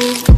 you.